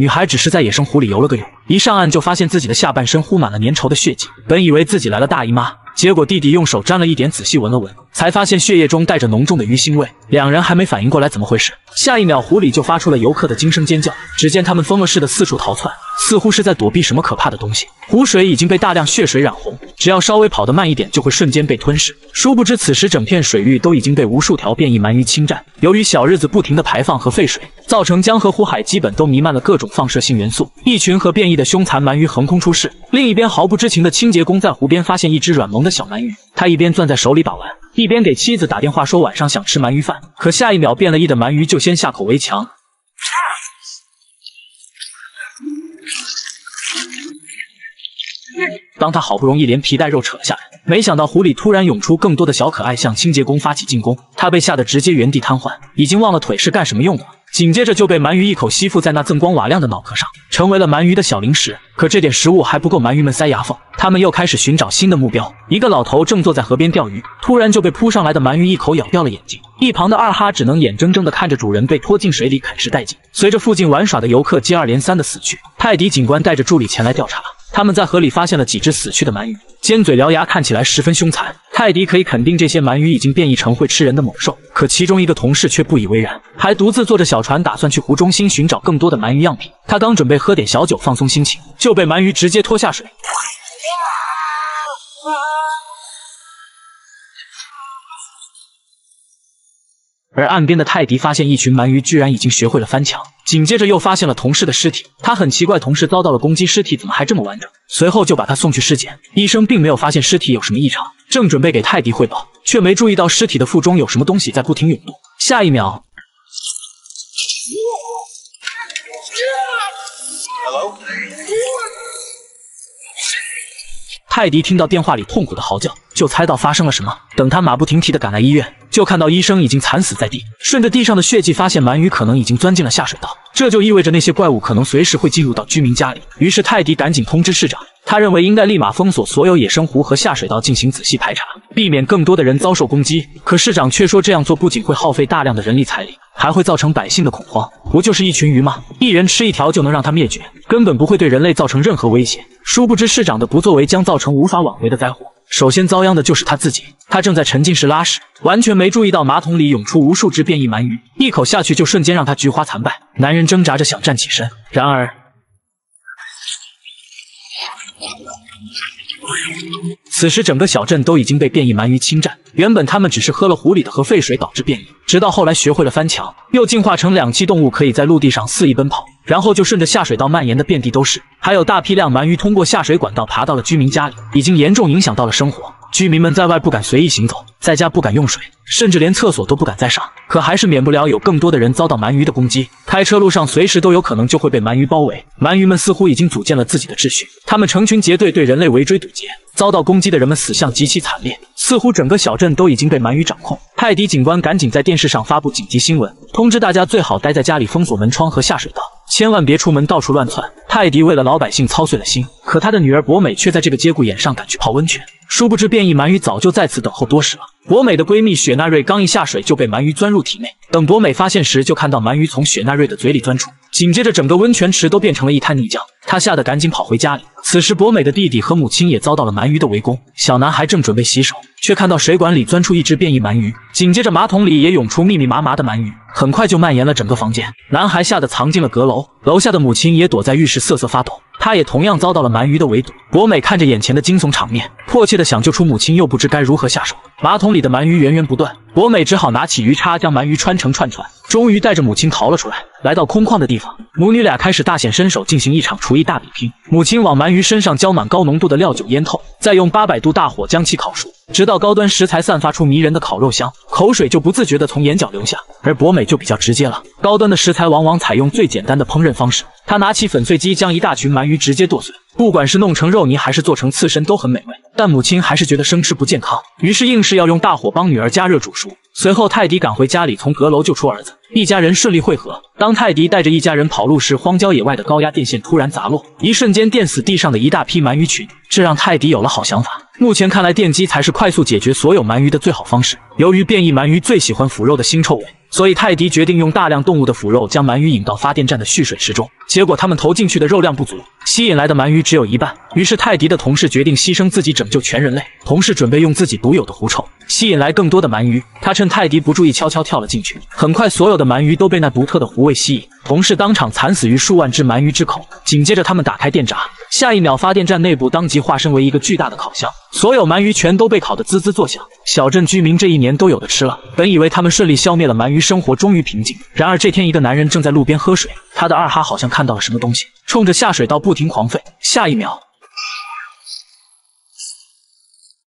女孩只是在野生湖里游了个泳，一上岸就发现自己的下半身糊满了粘稠的血迹，本以为自己来了大姨妈。结果弟弟用手沾了一点，仔细闻了闻，才发现血液中带着浓重的鱼腥味。两人还没反应过来怎么回事，下一秒湖里就发出了游客的惊声尖叫。只见他们疯了似的四处逃窜，似乎是在躲避什么可怕的东西。湖水已经被大量血水染红，只要稍微跑得慢一点，就会瞬间被吞噬。殊不知，此时整片水域都已经被无数条变异鳗鱼侵占。由于小日子不停的排放和废水，造成江河湖海基本都弥漫了各种放射性元素。一群和变异的凶残鳗鱼横空出世。另一边，毫不知情的清洁工在湖边发现一只软萌的小鳗鱼，他一边攥在手里把玩，一边给妻子打电话说晚上想吃鳗鱼饭。可下一秒，变了异的鳗鱼就先下口为强。当他好不容易连皮带肉扯了下来，没想到湖里突然涌出更多的小可爱，向清洁工发起进攻。他被吓得直接原地瘫痪，已经忘了腿是干什么用的。紧接着就被鳗鱼一口吸附在那锃光瓦亮的脑壳上，成为了鳗鱼的小零食。可这点食物还不够鳗鱼们塞牙缝，他们又开始寻找新的目标。一个老头正坐在河边钓鱼，突然就被扑上来的鳗鱼一口咬掉了眼睛。一旁的二哈只能眼睁睁地看着主人被拖进水里啃食殆尽。随着附近玩耍的游客接二连三的死去，泰迪警官带着助理前来调查。他们在河里发现了几只死去的鳗鱼，尖嘴獠牙，看起来十分凶残。泰迪可以肯定，这些鳗鱼已经变异成会吃人的猛兽。可其中一个同事却不以为然，还独自坐着小船，打算去湖中心寻找更多的鳗鱼样品。他刚准备喝点小酒放松心情，就被鳗鱼直接拖下水。而岸边的泰迪发现一群鳗鱼居然已经学会了翻墙，紧接着又发现了同事的尸体。他很奇怪，同事遭到了攻击，尸体怎么还这么完整？随后就把他送去尸检，医生并没有发现尸体有什么异常，正准备给泰迪汇报，却没注意到尸体的腹中有什么东西在不停涌动。下一秒。泰迪听到电话里痛苦的嚎叫，就猜到发生了什么。等他马不停蹄地赶来医院，就看到医生已经惨死在地。顺着地上的血迹，发现鳗鱼可能已经钻进了下水道，这就意味着那些怪物可能随时会进入到居民家里。于是泰迪赶紧通知市长，他认为应该立马封锁所有野生湖和下水道，进行仔细排查，避免更多的人遭受攻击。可市长却说这样做不仅会耗费大量的人力财力。还会造成百姓的恐慌。不就是一群鱼吗？一人吃一条就能让它灭绝，根本不会对人类造成任何威胁。殊不知市长的不作为将造成无法挽回的灾祸。首先遭殃的就是他自己，他正在沉浸式拉屎，完全没注意到马桶里涌出无数只变异鳗鱼，一口下去就瞬间让他菊花残败。男人挣扎着想站起身，然而。此时，整个小镇都已经被变异鳗鱼侵占。原本他们只是喝了湖里的核废水导致变异，直到后来学会了翻墙，又进化成两栖动物，可以在陆地上肆意奔跑，然后就顺着下水道蔓延的遍地都是。还有大批量鳗鱼通过下水管道爬到了居民家里，已经严重影响到了生活。居民们在外不敢随意行走，在家不敢用水，甚至连厕所都不敢再上。可还是免不了有更多的人遭到鳗鱼的攻击。开车路上随时都有可能就会被鳗鱼包围。鳗鱼们似乎已经组建了自己的秩序，他们成群结队对人类围追堵截。遭到攻击的人们死相极其惨烈，似乎整个小镇都已经被鳗鱼掌控。泰迪警官赶紧在电视上发布紧急新闻，通知大家最好待在家里，封锁门窗和下水道，千万别出门到处乱窜。泰迪为了老百姓操碎了心，可他的女儿博美却在这个节骨眼上赶去泡温泉。殊不知，变异鳗鱼早就在此等候多时了。博美的闺蜜雪纳瑞刚一下水就被鳗鱼钻入体内，等博美发现时，就看到鳗鱼从雪纳瑞的嘴里钻出，紧接着整个温泉池都变成了一滩泥浆。他吓得赶紧跑回家里。此时，博美的弟弟和母亲也遭到了鳗鱼的围攻。小男孩正准备洗手，却看到水管里钻出一只变异鳗鱼，紧接着马桶里也涌出密密麻麻的鳗鱼，很快就蔓延了整个房间。男孩吓得藏进了阁楼，楼下的母亲也躲在浴室瑟瑟发抖。他也同样遭到了鳗鱼的围堵。博美看着眼前的惊悚场面，迫切的想救出母亲，又不知该如何下手。马桶里的鳗鱼源源不断，博美只好拿起鱼叉将鳗鱼穿成串串，终于带着母亲逃了出来。来到空旷的地方，母女俩开始大显身手，进行一场厨艺大比拼。母亲往鳗鱼身上浇满高浓度的料酒腌透，再用八百度大火将其烤熟，直到高端食材散发出迷人的烤肉香，口水就不自觉地从眼角流下。而博美就比较直接了，高端的食材往往采用最简单的烹饪方式。他拿起粉碎机，将一大群鳗鱼直接剁碎，不管是弄成肉泥还是做成刺身，都很美味。但母亲还是觉得生吃不健康，于是硬是要用大火帮女儿加热煮熟。随后，泰迪赶回家里，从阁楼救出儿子。一家人顺利汇合。当泰迪带着一家人跑路时，荒郊野外的高压电线突然砸落，一瞬间电死地上的一大批鳗鱼群。这让泰迪有了好想法。目前看来，电击才是快速解决所有鳗鱼的最好方式。由于变异鳗鱼最喜欢腐肉的腥臭味。所以泰迪决定用大量动物的腐肉将鳗鱼引到发电站的蓄水池中，结果他们投进去的肉量不足，吸引来的鳗鱼只有一半。于是泰迪的同事决定牺牲自己拯救全人类。同事准备用自己独有的狐臭吸引来更多的鳗鱼。他趁泰迪不注意，悄悄跳了进去。很快，所有的鳗鱼都被那独特的狐味吸引。同事当场惨死于数万只鳗鱼之口。紧接着，他们打开电闸，下一秒，发电站内部当即化身为一个巨大的烤箱，所有鳗鱼全都被烤得滋滋作响。小镇居民这一年都有的吃了。本以为他们顺利消灭了鳗鱼，生活终于平静。然而这天，一个男人正在路边喝水，他的二哈好像看到了什么东西，冲着下水道不停狂吠。下一秒。